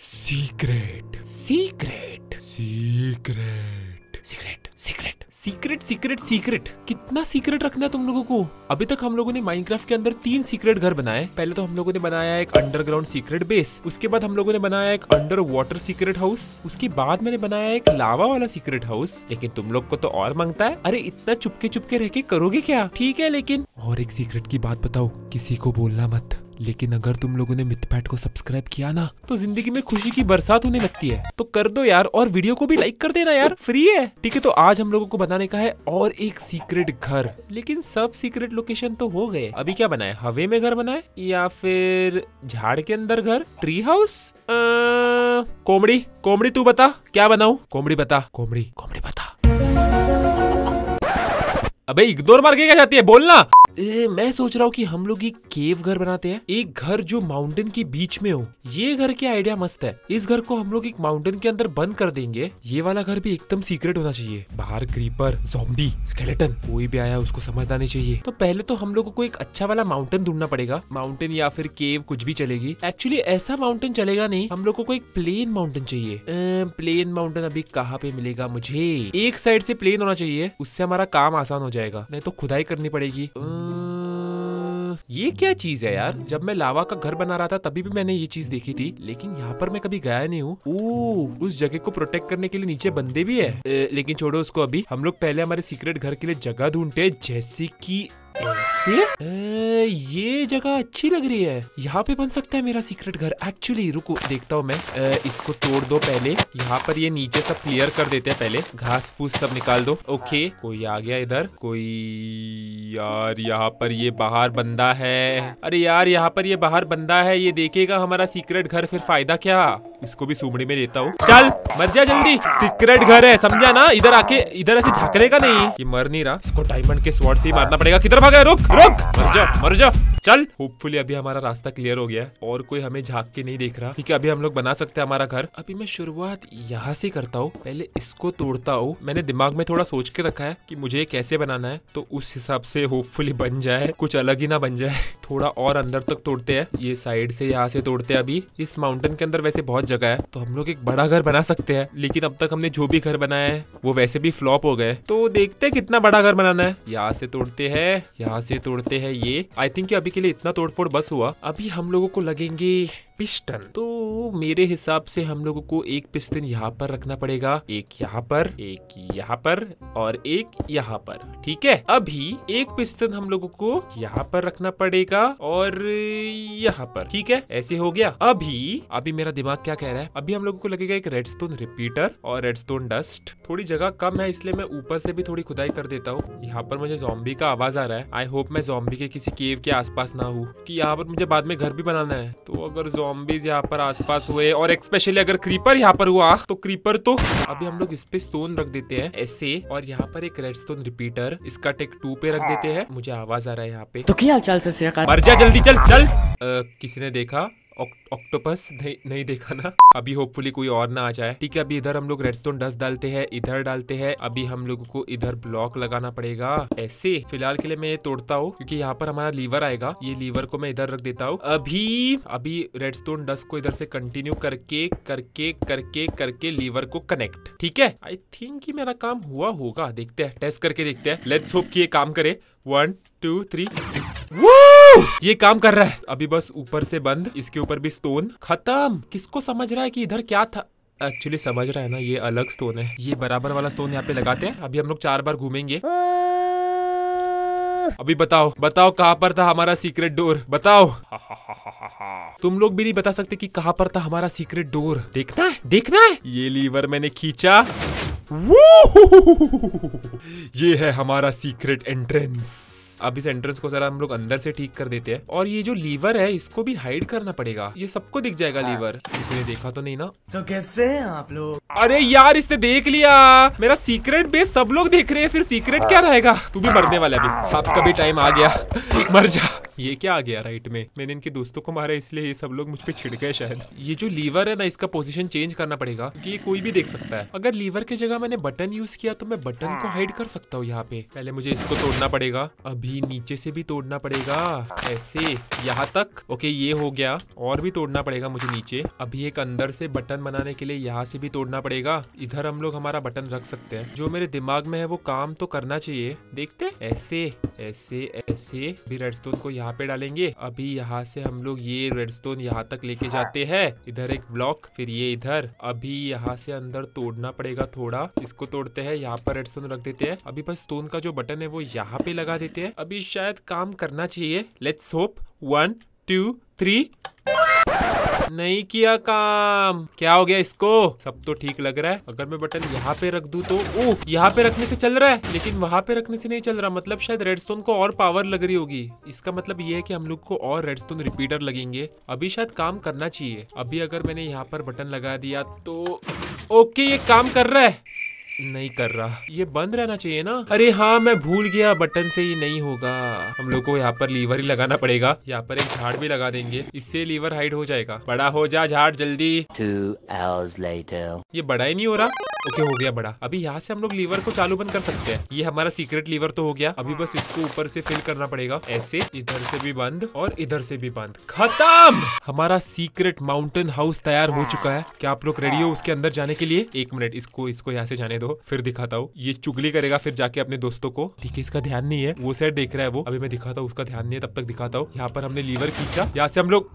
Secret secret secret secret secret secret secret secret कितना secret रखना है तुम लोगों को? अभी तक हम लोगों ने माइनक्राफ्ट के अंदर तीन सीक्रेट घर बनाए पहले तो हम लोगों ने बनाया एक अंडरग्राउंड सीक्रेट बेस उसके बाद हम लोगों ने बनाया एक अंडर वाटर सीक्रेट हाउस उसके बाद मैंने बनाया एक लावा वाला सीक्रेट हाउस लेकिन तुम लोग को तो और माँगता है। अरे इतना चुपके चुपके रह के करोगे क्या? ठीक है लेकिन और एक सीक्रेट की बात बताओ। किसी को बोलना मत। लेकिन अगर तुम लोगों ने मिथपैट को सब्सक्राइब किया ना तो ज़िंदगी में खुशी की बरसात होने लगती है। तो कर दो यार, और वीडियो को भी लाइक कर देना यार फ्री है। ठीक है तो आज हम लोगों को बताने का है और एक सीक्रेट घर। लेकिन सब सीक्रेट लोकेशन तो हो गए। अभी क्या बनाए? हवे में घर बनाए? या फिर झाड़ के अंदर घर? Tree house कोमड़ी। कोमड़ी तू बता, क्या बनाऊ? कोमड़ी बता, कोमड़ी कोमड़ी बता। अबे इग्नोर मार के क्या जाती है? बोलना। ए, मैं सोच रहा हूँ कि हम लोग एक केव घर बनाते हैं। एक घर जो माउंटेन के बीच में हो। ये घर की आइडिया मस्त है? इस घर को हम लोग एक माउंटेन के अंदर बंद कर देंगे। ये वाला घर भी एकदम सीक्रेट होना चाहिए। बाहर क्रीपर जॉम्बी स्केलेटन कोई भी आया उसको समझना नहीं चाहिए। तो पहले तो हम लोगों को एक अच्छा वाला माउंटेन ढूंढना पड़ेगा। माउंटेन या फिर केव कुछ भी चलेगी। एक्चुअली ऐसा माउंटेन चलेगा नहीं। हम लोगों को एक प्लेन माउंटेन चाहिए। प्लेन माउंटेन अभी कहाँ पे मिलेगा मुझे? एक साइड से प्लेन होना चाहिए। उससे हमारा काम आसान हो जाएगा। नहीं तो खुदाई करनी पड़ेगी। ये क्या चीज़ है यार? जब मैं लावा का घर बना रहा था तभी भी मैंने ये चीज़ देखी थी। लेकिन यहाँ पर मैं कभी गया नहीं हूँ। उस जगह को प्रोटेक्ट करने के लिए नीचे बंदे भी है। ए, लेकिन छोड़ो उसको अभी। हम लोग पहले हमारे सीक्रेट घर के लिए जगह ढूंढते जैसे की ऐसे? ये जगह अच्छी लग रही है। यहाँ पे बन सकता है मेरा सीक्रेट घर। एक्चुअली रुको देखता हूँ मैं। ए, इसको तोड़ दो पहले। यहाँ पर ये नीचे सब क्लियर कर देते हैं पहले। घास फूस सब निकाल दो। ओके कोई आ गया इधर? कोई यार यहाँ पर ये बाहर बंदा है। अरे यार यहाँ पर ये बाहर बंदा है। ये देखेगा हमारा सीक्रेट घर फिर फ़ायदा क्या? इसको भी सुमड़ी में देता हूँ। चल मर जा जल्दी। सीक्रेट घर है समझा ना? इधर आके इधर ऐसे झाकने का नहीं। ये मर नहीं रहा। इसको डायमंड के स्वॉर्ड से ही मारना पड़ेगा। किधर भागा रुक रुक। मर जा मर जा। चल। होपफुली अभी हमारा रास्ता क्लियर हो गया है और कोई हमें झाक के नहीं देख रहा। ठीक है अभी हम लोग बना सकते हैं हमारा घर। अभी मैं शुरुआत यहाँ से करता हूँ। पहले इसको तोड़ता हूँ। मैंने दिमाग में थोड़ा सोच के रखा है कि मुझे कैसे बनाना है। तो उस हिसाब से होपफुली बन जाए। कुछ अलग ही ना बन जाए। थोड़ा और अंदर तक तोड़ते हैं। ये साइड से यहाँ से तोड़ते हैं अभी। इस माउंटेन के अंदर वैसे बहुत जगह है। तो हम लोग एक बड़ा घर बना सकते हैं। लेकिन अब तक हमने जो भी घर बनाया है वो वैसे भी फ्लॉप हो गए तो देखते हैं कितना बड़ा घर बनाना है। यहाँ से तोड़ते हैं। यहाँ से तोड़ते हैं ये। आई थिंक अभी के लिए इतना तोड़फोड़ बस हुआ। अभी हम लोगों को लगेंगे पिस्टन तो मेरे हिसाब से हम लोगों को एक पिस्टन यहाँ पर रखना पड़ेगा, एक यहाँ पर, एक यहाँ पर और एक यहाँ पर, ठीक है? अभी एक पिस्टन हम लोगों को यहाँ पर रखना पड़ेगा और यहाँ पर, ठीक है? ऐसे हो गया। अभी अभी मेरा दिमाग क्या कह रहा है? अभी हम लोगों को लगेगा एक रेडस्टोन रिपीटर और रेडस्टोन डस्ट थोड़ी जगह कम है, इसलिए मैं ऊपर से भी थोड़ी खुदाई कर देता हूँ। यहाँ पर मुझे जॉम्बी का आवाज़ आ रहा है। आई होप मैं जॉम्बी के किसी केव के आसपास ना हूँ, कि यहाँ पर मुझे बाद में घर भी बनाना है। तो अगर जॉम्बीज यहाँ पर आसपास हुए और स्पेशली अगर क्रीपर यहाँ पर हुआ तो क्रीपर तो अभी हम लोग इस पे स्टोन रख देते हैं ऐसे और यहाँ पर एक रेड स्टोन रिपीटर इसका टेक टू पे रख देते हैं। मुझे आवाज़ आ रहा है यहाँ पे। तो क्या चल से मर जा जल्दी चल चल। आ, किसी ने देखा? ऑक्टोपस नहीं नहीं देखा ना। अभी होपफुली कोई और ना आ जाए। ठीक है, अभी इधर हम लोग रेडस्टोन डस्ट डालते हैं, इधर डालते हैं। अभी हम लोगों को इधर ब्लॉक लगाना पड़ेगा। ऐसे, फ़िलहाल के लिए मैं ये तोड़ता हूँ, क्योंकि यहाँ पर हमारा लीवर आएगा। ये लीवर को मैं इधर रख देता हूँ। अभी अभी रेडस्टोन डस्ट को इधर से कंटिन्यू करके करके करके करके लीवर को कनेक्ट ठीक है? आई थिंक मेरा काम हुआ होगा। देखते हैं टेस्ट करके देखते हैं। लेट्स होप कि ये काम करे। वन टू थ्री ये काम कर रहा है। अभी बस ऊपर से बंद, इसके ऊपर भी स्टोन खत्म! किसको समझ रहा है कि इधर क्या था? एक्चुअली समझ रहा है ना, ये अलग स्टोन है। ये बराबर वाला स्टोन यहाँ पे लगाते हैं। अभी हम लोग चार बार घूमेंगे। अभी बताओ बताओ कहाँ पर था हमारा सीक्रेट डोर बताओ। तुम लोग भी नहीं बता सकते कि कहाँ पर था हमारा सीक्रेट डोर देखना है देखना है। ये लीवर मैंने खींचा। ये है हमारा सीक्रेट एंट्रेंस अब इस एंट्रेंस को जरा हम लोग अंदर से ठीक कर देते हैं। और ये जो लीवर है इसको भी हाइड करना पड़ेगा। ये सबको दिख जाएगा लीवर किसी ने देखा तो नहीं ना? तो कैसे हैं आप लोग? अरे यार इसने देख लिया। मेरा सीक्रेट बेस सब लोग देख रहे हैं फिर सीक्रेट क्या रहेगा? तू भी मरने वाला अभी। आपका भी टाइम आ गया। मर जा। ये क्या आ गया राइट में? मैंने इनके दोस्तों को मारा इसलिए ये सब लोग मुझ पे छिड़ गए शायद। ये जो लीवर है ना इसका पोजीशन चेंज करना पड़ेगा क्योंकि ये कोई भी देख सकता है। अगर लीवर की जगह मैंने बटन यूज़ किया तो मैं बटन को हाइड कर सकता हूँ यहाँ पे। पहले मुझे इसको तोड़ना पड़ेगा। अब अभी नीचे से भी तोड़ना पड़ेगा। ऐसे, यहाँ तक? ओके, ये हो गया। और भी तोड़ना पड़ेगा मुझे नीचे। अभी एक अंदर से बटन बनाने के लिए यहाँ से भी तोड़ना पड़ेगा। इधर हम लोग हमारा बटन रख सकते हैं। जो मेरे दिमाग में है, वो काम तो करना चाहिए। देखते ऐसे ऐसे ऐसे। भी रेडस्टोन को यहाँ पे डालेंगे। अभी यहाँ से हम लोग ये रेडस्टोन यहाँ तक लेके जाते हैं। इधर एक ब्लॉक फिर ये इधर। अभी यहाँ से अंदर तोड़ना पड़ेगा थोड़ा। इसको तोड़ते हैं। यहाँ पर रेडस्टोन रख देते हैं। अभी बस स्टोन का जो बटन है, वो यहाँ पे लगा देते हैं। अभी शायद काम करना चाहिए। Let's hope one two three नहीं किया काम। क्या हो गया इसको? सब तो ठीक लग रहा है। अगर मैं बटन यहाँ पे रख दू तो ओह, यहाँ पे रखने से चल रहा है। लेकिन वहाँ पे रखने से नहीं चल रहा। मतलब शायद रेडस्टोन को और पावर लग रही होगी। इसका मतलब ये है कि हम लोग को और रेडस्टोन रिपीटर लगेंगे। अभी शायद काम करना चाहिए। अभी अगर मैंने यहाँ पर बटन लगा दिया तो ओके, ये काम कर रहा है। नहीं कर रहा। ये बंद रहना चाहिए ना। अरे हाँ मैं भूल गया। बटन से ही नहीं होगा। हम लोग को यहाँ पर लीवर ही लगाना पड़ेगा। यहाँ पर एक झाड़ भी लगा देंगे। इससे लीवर हाइड हो जाएगा। बड़ा हो जा झाड़ जल्दी। Two hours later. ये बड़ा ही नहीं हो रहा। ओके, हो गया बड़ा। अभी यहाँ से हम लोग लीवर को चालू बंद कर सकते हैं। ये हमारा सीक्रेट लीवर तो हो गया। अभी बस इसको ऊपर से फिल करना पड़ेगा। ऐसे, इधर से भी बंद और इधर से भी बंद। खत्म! हमारा सीक्रेट माउंटेन हाउस तैयार हो चुका है। क्या आप लोग रेडी हो उसके अंदर जाने के लिए? एक मिनट इसको इसको यहाँ से जाने दो। फिर दिखाता हूँ। ये चुगली करेगा फिर जाके अपने दोस्तों को। ठीक है, इसका ध्यान नहीं है। वो साइड देख रहा है वो। अभी मैं दिखाता हूँ, उसका ध्यान नहीं है। तब तक दिखाता हूँ। यहाँ पर हमने लीवर खींचा। यहाँ से हम लोग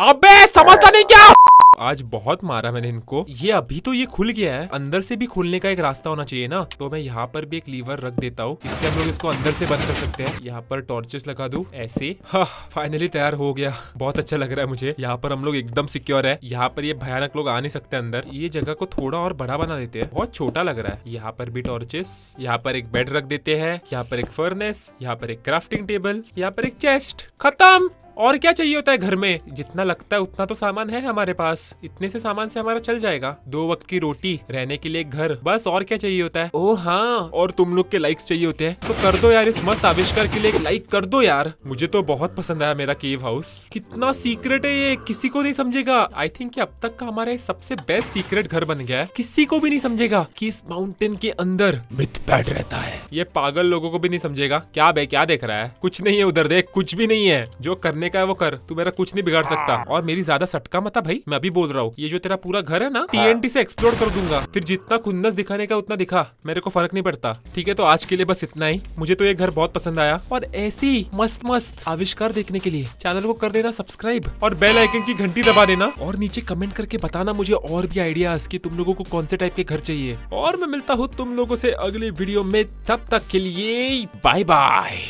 अबे, समझता नहीं क्या? आज बहुत मारा मैंने इनको। ये अभी तो ये खुल गया है। अंदर से भी खुलने का एक रास्ता होना चाहिए ना। तो मैं यहाँ पर भी एक लीवर रख देता हूँ। इससे हम लोग इसको अंदर से बंद कर सकते हैं। यहाँ पर टॉर्चेस लगा दू। ऐसे। हाँ फाइनली तैयार हो गया। बहुत अच्छा लग रहा है मुझे। यहाँ पर हम लोग एकदम सिक्योर है। यहाँ पर ये भयानक लोग आ नहीं सकते अंदर। ये जगह को थोड़ा और बड़ा बना देते हैं। बहुत छोटा लग रहा है। यहाँ पर भी टॉर्चेस। यहाँ पर एक बेड रख देते हैं। यहाँ पर एक फर्नेस यहाँ पर एक क्राफ्टिंग टेबल यहाँ पर एक चेस्ट खत्म! और क्या चाहिए होता है घर में? जितना लगता है उतना तो सामान है हमारे पास। इतने से सामान से हमारा चल जाएगा। दो वक्त की रोटी, रहने के लिए घर, बस और क्या चाहिए होता है? ओ हाँ और तुम लोग के लाइक्स चाहिए होते हैं। तो कर दो यार इस मस्त आविष्कार के लिए एक लाइक कर दो यार। मुझे तो बहुत पसंद आया मेरा केव हाउस कितना सीक्रेट है ये, किसी को नहीं समझेगा। आई थिंक अब तक का हमारा सबसे बेस्ट सीक्रेट घर बन गया है। किसी को भी नहीं समझेगा कि इस माउंटेन के अंदर मिथ बैठ रहता है। ये पागल लोगों को भी नहीं समझेगा। क्या बे, क्या देख रहा है? कुछ नहीं है उधर, देख, कुछ भी नहीं है। जो करने का है वो कर। तू मेरा कुछ नहीं बिगाड़ सकता। और मेरी ज़्यादा सटका मत भाई। मैं अभी बोल रहा हूँ। ये जो तेरा पूरा घर है ना टीएनटी से एक्सप्लोर कर दूँगा। फिर जितना खुन्नस दिखाने का उतना दिखा। मेरे को फ़र्क नहीं पड़ता। ठीक है तो आज के लिए बस इतना ही। मुझे तो ये घर बहुत पसंद आया। और ऐसी मस्त मस्त आविष्कार देखने के लिए चैनल को कर देना सब्सक्राइब। और बेल आइकन की घंटी दबा देना। और नीचे कमेंट करके बताना मुझे और भी आइडियाज़ की तुम लोगों को कौन से टाइप के घर चाहिए। और मैं मिलता हूँ तुम लोगों से अगले वीडियो में। तब तक के लिए बाय बाय